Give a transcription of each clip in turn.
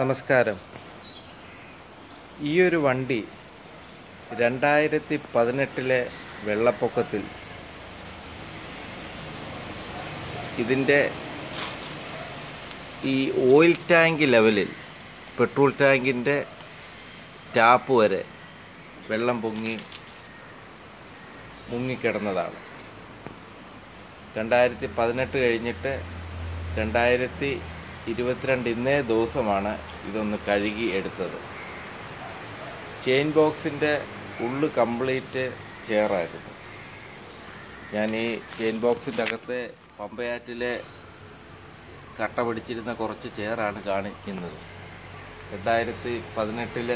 നമസ്കാരം. ഈ ഒരു വണ്ടി രണ്ടായിരത്തി പതിനെട്ടിലെ വെള്ളപ്പൊക്കത്തിൽ ഇതിന്റെ ഈ ഓയിൽ ടാങ്ക് ലെവലിൽ പെട്രോൾ ടാങ്കിന്റെ ടാപ്പ് വരെ വെള്ളം പൊങ്ങി മുങ്ങിക്കിടന്നതാണ്. രണ്ടായിരത്തി പതിനെട്ട് കഴിഞ്ഞിട്ട് രണ്ടായിരത്തി ഇരുപത്തിരണ്ട് ഇന്നേ ദിവസമാണ് ഇതൊന്ന് കഴുകി എടുത്തത്. ചെയിൻ ബോക്സിന്റെ ഉള്ളു കംപ്ലീറ്റ് ചെയറായിരുന്നു ഞാൻ ഈ ചെയിൻ ബോക്സിന്റെ അകത്തെ പമ്പയാറ്റിലെ കട്ട പിടിച്ചിരുന്ന കുറച്ച് ചെയറാണ് കാണിക്കുന്നത്. രണ്ടായിരത്തി പതിനെട്ടിൽ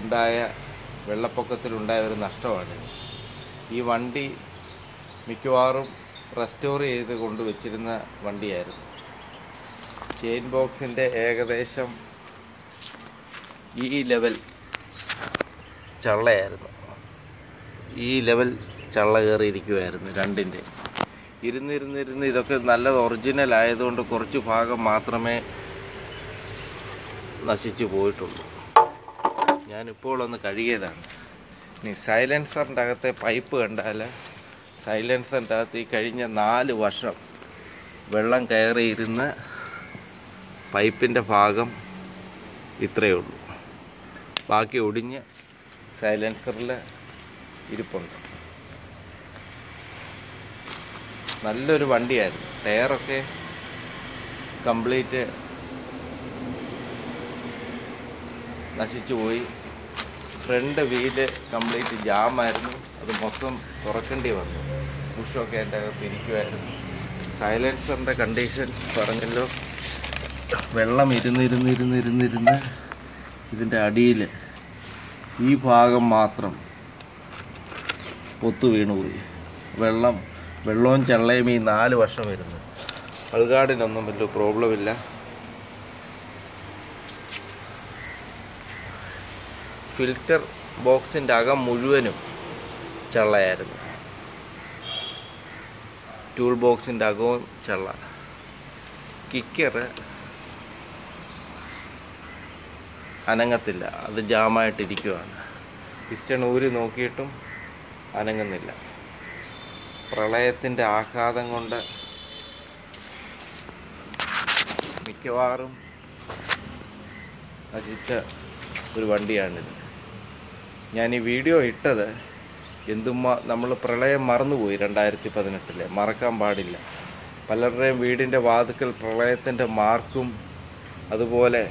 ഉണ്ടായ വെള്ളപ്പൊക്കത്തിലുണ്ടായ ഒരു നഷ്ടമാണ് ഈ വണ്ടി മിക്കവാറും റെസ്റ്റോർ ചെയ്ത് കൊണ്ടുവച്ചിരുന്ന വണ്ടിയായിരുന്നു. ചെയിൻ ബോക്സിന്റെ ഏകദേശം ഈ ലെവൽ ചള്ളയായിരുന്നു. ഈ ലെവൽ ചള്ള കയറിയിരിക്കുമായിരുന്നു രണ്ടിന്റെ. ഇരുന്നിരുന്നിരുന്ന് ഇതൊക്കെ നല്ല ഒറിജിനൽ ആയതുകൊണ്ട് കുറച്ച് ഭാഗം മാത്രമേ നശിച്ചു പോയിട്ടുള്ളൂ. ഞാനിപ്പോൾ ഒന്ന് കഴുകിയതാണ്. ഇനി സൈലൻസറിന്റെ അകത്തെ പൈപ്പ് കണ്ടാൽ സൈലൻസറിന്റെ അകത്ത് ഈ കഴിഞ്ഞ നാല് വർഷം വെള്ളം കയറിയിരുന്ന പൈപ്പിന്റെ ഭാഗം ഇത്രയേ ഉള്ളൂ. ബാക്കി ഒടിഞ്ഞ് സൈലൻസറിൽ ഇരിപ്പുണ്ട്. നല്ലൊരു വണ്ടിയായിരുന്നു. ടയറൊക്കെ കംപ്ലീറ്റ് നശിച്ചു പോയി. ഫ്രണ്ട് വീൽ കംപ്ലീറ്റ് ജാമായിരുന്നു. അത് മൊത്തം തുറക്കേണ്ടി വന്നു. ബുഷൊക്കെ എന്റെ അകത്ത് ഇരിക്കുമായിരുന്നു സൈലൻസറിന്റെ കണ്ടീഷൻ പറഞ്ഞല്ലോ. വെള്ളം ഇരുന്നിരുന്നിരുന്നിരുന്നിരുന്ന് ഇതിന്റെ അടിയിൽ ഈ ഭാഗം മാത്രം പൊത്തു വീണുപോയി. വെള്ളം വെള്ളവും ചള്ളയും ഈ നാല് വർഷം വരുന്നു. അൾഗാർഡിനൊന്നും വലിയ പ്രോബ്ലം ഇല്ല ഫിൽറ്റർ ബോക്സിന്റെ അകം മുഴുവനും ചള്ളയായിരുന്നു. ടൂൾ ബോക്സിന്റെ അകവും ചള്ള. കിക്കർ അനങ്ങത്തില്ല. അത് ജാമായിട്ടിരിക്കുവാണ്. പിസ്റ്റൺ ഊരി നോക്കിയിട്ടും അനങ്ങുന്നില്ല. പ്രളയത്തിന്റെ ആഘാതം കൊണ്ട് മിക്കവാറും നശിച്ച ഒരു വണ്ടിയാണിത്. ഞാൻ ഈ വീഡിയോ ഇട്ടത് എന്തുമാ നമ്മൾ പ്രളയം മറന്നുപോയി രണ്ടായിരത്തി പതിനെട്ടിലെ മറക്കാൻ പാടില്ല. പലരുടെയും വീടിന്റെ വാതുക്കൽ പ്രളയത്തിന്റെ മാർക്കും അതുപോലെ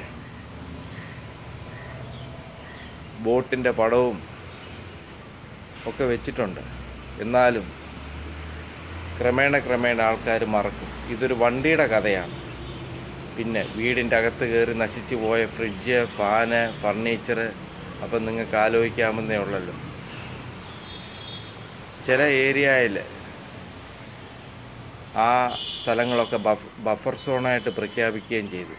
ബോട്ടിന്റെ പടവും ഒക്കെ വെച്ചിട്ടുണ്ട്. എന്നാലും ക്രമേണ ക്രമേണ ആൾക്കാർ മറക്കും. ഇതൊരു വണ്ടിയുടെ കഥയാണ്. പിന്നെ വീടിന്റെ അകത്ത് കയറി നശിച്ചു പോയ ഫ്രിഡ്ജ് ഫാന് ഫർണിച്ചർ അപ്പം നിങ്ങൾക്ക് ആലോചിക്കാമെന്നേ ഉള്ളല്ലോ. ചില ഏരിയയിൽ ആ സ്ഥലങ്ങളൊക്കെ ബഫ് ബഫർ സോണായിട്ട് പ്രഖ്യാപിക്കുകയും ചെയ്തു.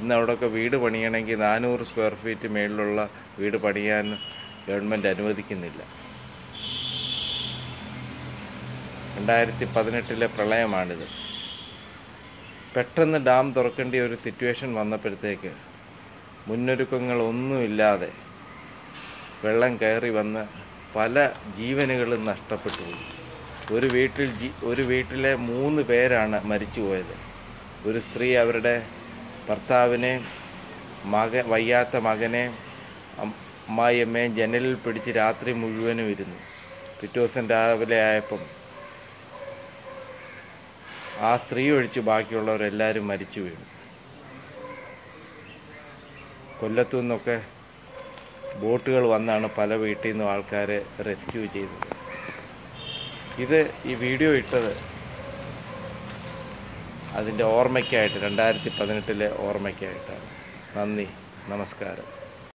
ഇന്ന് അവിടെയൊക്കെ വീട് പണിയണമെങ്കിൽ നാനൂറ് സ്ക്വയർ ഫീറ്റ് മേളിലുള്ള വീട് പണിയാൻ ഗവൺമെന്റ് അനുവദിക്കുന്നില്ല. രണ്ടായിരത്തി പതിനെട്ടിലെ പ്രളയമാണിത്. പെട്ടെന്ന് ഡാം തുറക്കേണ്ട ഒരു സിറ്റുവേഷൻ വന്നപ്പോഴത്തേക്ക് മുന്നൊരുക്കങ്ങളൊന്നുമില്ലാതെ വെള്ളം കയറി വന്ന് പല ജീവനുകളും നഷ്ടപ്പെട്ടു പോയി. ഒരു വീട്ടിൽ ജി ഒരു വീട്ടിലെ മൂന്ന് പേരാണ് മരിച്ചു പോയത്. ഒരു സ്ത്രീ അവരുടെ ഭർത്താവിനെ മക വയ്യാത്ത മകനെ അമ്മായിയമ്മയും ജനലിൽ പിടിച്ച് രാത്രി മുഴുവനും ഇരുന്നു. പിറ്റേ ദിവസം രാവിലെ ആയപ്പം ആ സ്ത്രീ ഒഴിച്ച് ബാക്കിയുള്ളവരെല്ലാവരും മരിച്ചു വീണു. കൊല്ലത്തു നിന്നൊക്കെ ബോട്ടുകൾ വന്നാണ് പല വീട്ടിൽ നിന്നും ആൾക്കാരെ റെസ്ക്യൂ ചെയ്തത്. ഇത് ഈ വീഡിയോ ഇട്ടത് അതിന്റെ ഓർമ്മയ്ക്കായിട്ട് രണ്ടായിരത്തി പതിനെട്ടിലെ ഓർമ്മയ്ക്കായിട്ടാണ്. നന്ദി നമസ്കാരം.